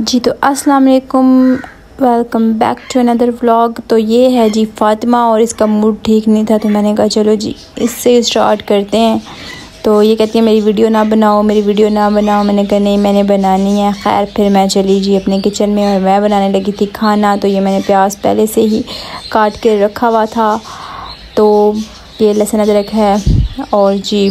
जी तो अस्सलाम वालेकुम welcome back to another vlog तो ये है जी फ़ातिमा और इसका मूड ठीक नहीं था तो मैंने कहा चलो जी इससे स्टार्ट करते हैं। तो ये कहती है, मेरी वीडियो ना बनाओ, मेरी वीडियो ना बनाओ। मैंने कहा, नहीं, मैंने बनानी है। खैर, फिर मैं चली जी अपने किचन में और मैं बनाने लगी थी खाना। तो ये मैंने प्याज पहले से ही काट के रखा हुआ था। तो ये लहसुन अदरक है और जी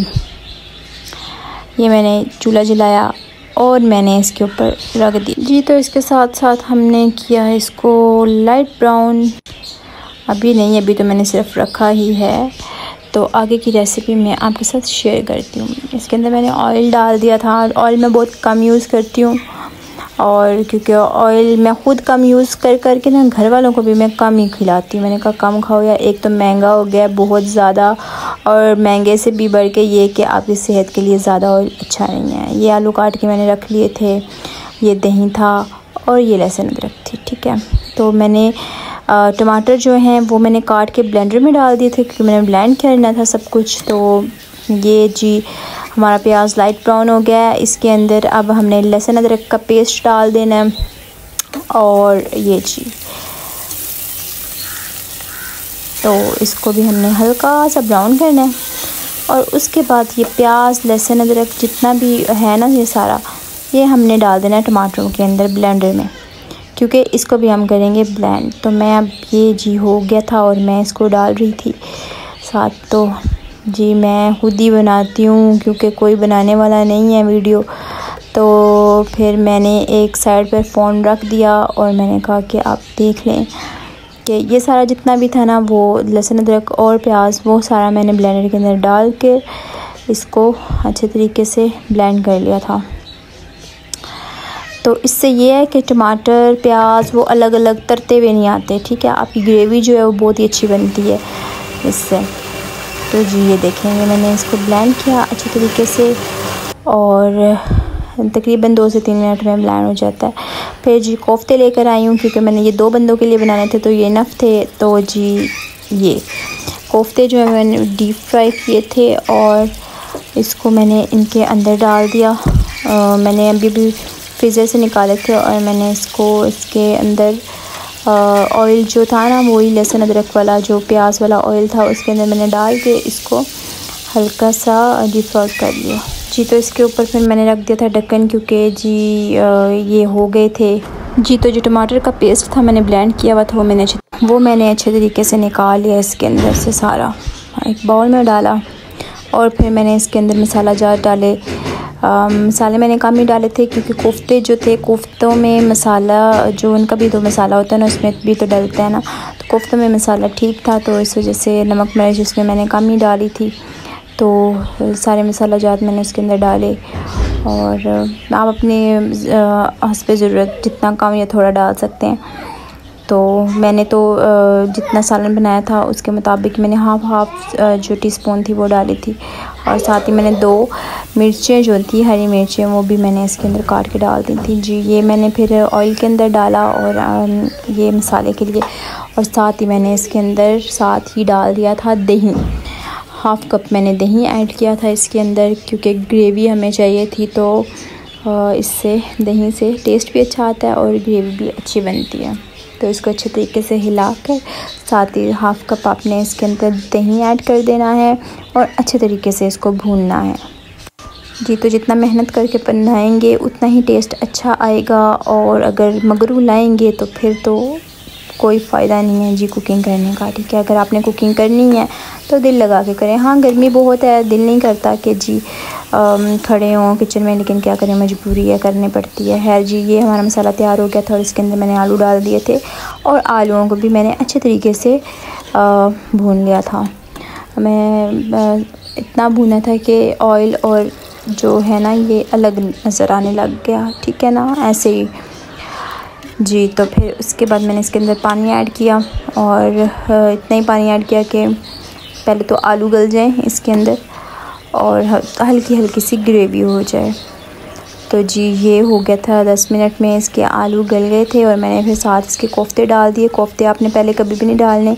ये मैंने चूल्हा जलाया। और मैंने इसके ऊपर रख दी। जी तो इसके साथ साथ हमने किया है इसको लाइट ब्राउन अभी नहीं, अभी तो मैंने सिर्फ़ रखा ही है। तो आगे की रेसिपी मैं आपके साथ शेयर करती हूँ। इसके अंदर मैंने ऑयल डाल दिया था। ऑयल मैं बहुत कम यूज़ करती हूँ। और क्योंकि ऑयल मैं ख़ुद कम यूज़ कर करके ना घर वालों को भी मैं कम ही खिलाती हूँ। मैंने कहा, कम खाओ या एक तो महँगा हो गया बहुत ज़्यादा और महँगे से भी बढ़ के ये कि आपकी सेहत के लिए ज़्यादा ऑयल अच्छा नहीं है। ये आलू काट के मैंने रख लिए थे, ये दही था और ये लहसुन अदरक थी ठीक है? तो मैंने टमाटर जो हैं वो मैंने काट के ब्लेंडर में डाल दिए थे क्योंकि मैंने ब्लेंड करना था सब कुछ। तो ये जी हमारा प्याज लाइट ब्राउन हो गया है। इसके अंदर अब हमने लहसुन अदरक का पेस्ट डाल देना है। और ये जी। तो इसको भी हमने हल्का सा ब्राउन करना है। और उसके बाद ये प्याज, लहसुन अदरक जितना भी है ना ये सारा, ये हमने डाल देना है टमाटरों के अंदर ब्लेंडर में। क्योंकि इसको भी हम करेंगे ब्लेंड तो मैं अब ये जी हो गया था और मैं इसको डाल रही थी। साथ तो जी, मैं खुद ही बनाती हूँ क्योंकि कोई बनाने वाला नहीं है वीडियो। तो फिर मैंने एक साइड पर फ़ोन रख दिया और मैंने कहा कि आप देख लें कि ये सारा जितना भी था ना, वो लहसुन, अदरक और प्याज, वो सारा मैंने ब्लेंडर के अंदर डाल के इसको अच्छे तरीके से ब्लेंड कर लिया था। तो इससे ये है कि टमाटर, प्याज, वो अलग अलग तरते हुए नहीं आते, ठीक है? आपकी ग्रेवी जो है वो बहुत ही अच्छी बनती है इससे। तो जी ये देखेंगे मैंने इसको ब्लेंड किया अच्छे तरीके से और तकरीबन दो से तीन मिनट में ब्लैंड हो जाता है। फिर जी कोफ्ते लेकर आई हूँ क्योंकि मैंने ये दो बंदों के लिए बनाने थे तो ये नफ़ थे। तो जी ये कोफ्ते जो है मैंने डीप फ्राई किए थे और इसको मैंने इनके अंदर डाल दिया। आ, मैंने अभी भी फ्रीज़र से निकाले थे और मैंने इसको इसके अंदर ऑयल जो था ना वही लहसुन, अदरक वाला जो प्याज वाला ऑयल था, उसके अंदर मैंने डाल के इसको हल्का सा डीप कर लिया। जी तो इसके ऊपर फिर मैंने रख दिया था ढक्कन, क्योंकि जी ये हो गए थे। जी तो जो टमाटर का पेस्ट था, मैंने ब्लेंड किया हुआ था, वो मैंने वो मैंने अच्छे तरीके से निकाल लिया इसके अंदर से सारा। एक बाउल में डाला और फिर मैंने इसके अंदर मसाला जार डाले। मसाले मैंने कम ही डाले थे क्योंकि कोफ्ते जो थे, कोफ्तों में मसाला, जो उनका भी तो मसाला होता है ना, उसमें भी तो डलता है ना। तो कोफ्तों में मसाला ठीक था तो इस वजह से नमक मिर्च उसमें मैंने कम ही डाली थी। तो सारे मसाला जात मैंने उसके अंदर डाले। और आप अपने हंसपे ज़रूरत जितना कम या थोड़ा डाल सकते हैं। तो मैंने तो जितना सालन बनाया था उसके मुताबिक मैंने हाफ़ हाफ़ जो टीस्पून थी वो डाली थी। और साथ ही मैंने दो मिर्चें, जो थी हरी मिर्चें, वो भी मैंने इसके अंदर काट के डाल दी थी। जी, ये मैंने फिर ऑयल के अंदर डाला और ये मसाले के लिए। और साथ ही मैंने इसके अंदर साथ ही डाल दिया था दही। हाफ़ कप मैंने दही ऐड किया था इसके अंदर, क्योंकि ग्रेवी हमें चाहिए थी तो इससे, दही से टेस्ट भी अच्छा आता है और ग्रेवी भी अच्छी बनती है। तो इसको अच्छे तरीके से हिला कर साथ ही हाफ़ कप आपने इसके अंदर दही ऐड कर देना है और अच्छे तरीके से इसको भूनना है। जी तो जितना मेहनत करके बनाएँगे, उतना ही टेस्ट अच्छा आएगा और अगर मगरू लाएँगे तो फिर तो कोई फ़ायदा नहीं है जी कुकिंग करने का। ठीक है, अगर आपने कुकिंग करनी है तो दिल लगा के करें। हाँ गर्मी बहुत है, दिल नहीं करता कि जी खड़े हों किचन में, लेकिन क्या करें, मजबूरी है, करनी पड़ती है। खैर जी, ये हमारा मसाला तैयार हो गया था और इसके अंदर मैंने आलू डाल दिए थे और आलूओं को भी मैंने अच्छे तरीके से भून लिया था। मैं इतना भूना था कि ऑयल और जो है ना, ये अलग नज़र आने लग गया। ठीक है ना? ऐसे ही। जी तो फिर उसके बाद मैंने इसके अंदर पानी ऐड किया और इतना ही पानी ऐड किया कि पहले तो आलू गल जाए इसके अंदर और हल्की हल्की सी ग्रेवी हो जाए। तो जी, ये हो गया था दस मिनट में इसके आलू गल गए थे और मैंने फिर साथ इसके कोफ्ते डाल दिए। कोफ्ते आपने पहले कभी भी नहीं डालने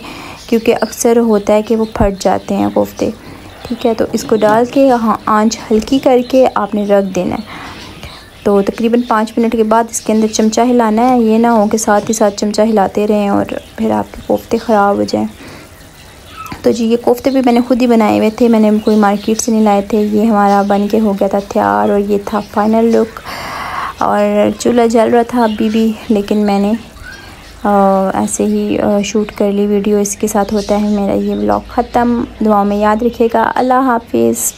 क्योंकि अक्सर होता है कि वो फट जाते हैं कोफ्ते। ठीक है तो इसको डाल के यहाँ आँच हल्की करके आपने रख देना है। तो तकरीबन पाँच मिनट के बाद इसके अंदर चमचा हिलाना है। ये ना हो कि साथ ही साथ चमचा हिलाते रहें और फिर आपके कोफ्ते ख़राब हो जाएँ। तो जी ये कोफ्ते भी मैंने खुद ही बनाए हुए थे। मैंने कोई मार्केट से नहीं लाए थे। ये हमारा बन के हो गया था तैयार और ये था फाइनल लुक और चूल्हा जल रहा था अभी भी लेकिन मैंने आ, ऐसे ही आ, शूट कर ली वीडियो। इसके साथ होता है मेरा ये ब्लॉग ख़त्म। दुआ में याद रखेगा अल्लाह हाफिज़।